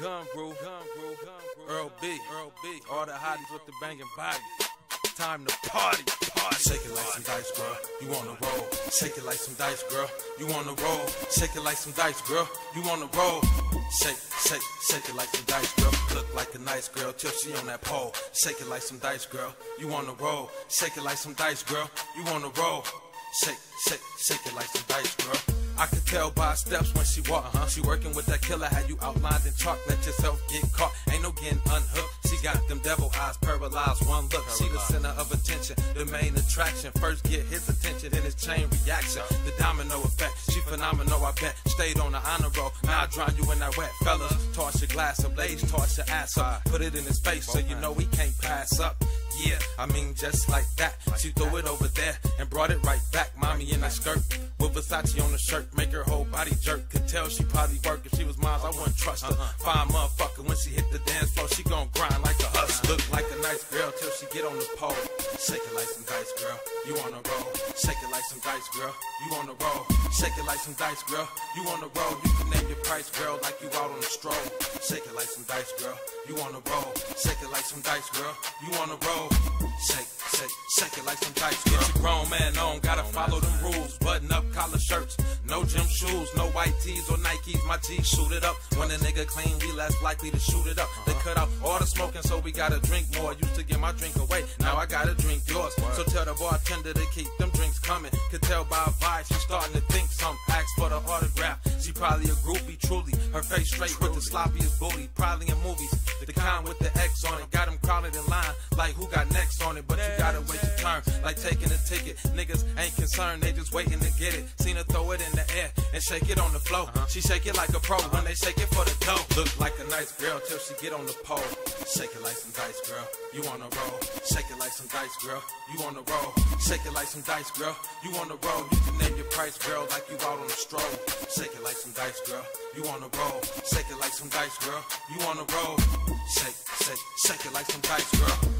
Gun Brew, Earl B, Earl B, all the hotties with the banging body. Time to party, party. Shake it like some dice, girl. You wanna roll? Shake it like some dice, girl. You wanna roll? Shake it like some dice, girl. You wanna roll? Shake, shake, shake it like some dice, girl. Look like a nice girl till she on that pole. Shake it like some dice, girl. You wanna roll? Shake it like some dice, girl. You wanna roll? Shake, shake, shake it like some dice, girl. I could tell by her steps when she walk. Uh-huh. She working with that killer, had you outlined in chalk. Let yourself get caught. Ain't no getting unhooked. She got them devil eyes, paralyzed. One look, she the center of attention, the main attraction. First get his attention, then his chain reaction. The domino effect, she phenomenal. I bet. Stayed on the honor roll. Now I drown you in that wet, fellas. Toss your glass of blades, toss your ass up. Put it in his face so you know he can't pass up. Yeah, I mean just like that. She threw it over there and brought it right back. Mommy in that skirt Versace on the shirt, make her whole body jerk. Could tell she probably work if she was mine. I wouldn't trust her. Uh-huh. Fine motherfucker when she hit the dance floor, she gon' grind like a hustler. Look like a nice girl till she get on the pole. Shake it like some dice, girl. You wanna roll? Shake it like some dice, girl. You wanna roll? Shake it like some dice, girl. You wanna roll? You can name your price, girl, like you out on a stroll. Shake it like some dice, girl. You wanna roll? Shake it like some dice, girl. You wanna roll? Shake, shake, shake it like some dice, girl. Get your grown man or Nikes. My G shoot it up. When a nigga clean, we less likely to shoot it up. They cut out all the smoking, so we gotta drink more. Used to get my drink away, now I gotta drink yours. So tell the bartender to keep them drinks coming. Could tell by her vibe, she starting to think some. Ask for the autograph. She probably a groupie, truly. Her face straight with the sloppiest booty. Probably in movies. The kind with the X on it. Got him crawling in line like who got next on it. But you gotta wait turn. Like taking a ticket. Niggas ain't concerned, they just waiting to get it. Seen her throw it in the air and shake it on the floor. Uh-huh. She shake it like a pro when they shake it for the dough. Look like a nice girl till she get on the pole. Shake it like some dice, girl. You wanna roll? Shake it like some dice, girl. You wanna roll? Shake it like some dice, girl. You wanna roll? You can name your price, girl, like you out on a stroll. Shake it like some dice, girl. You wanna roll? Shake it like some dice, girl. You wanna roll? Shake, shake, shake it like some dice, girl.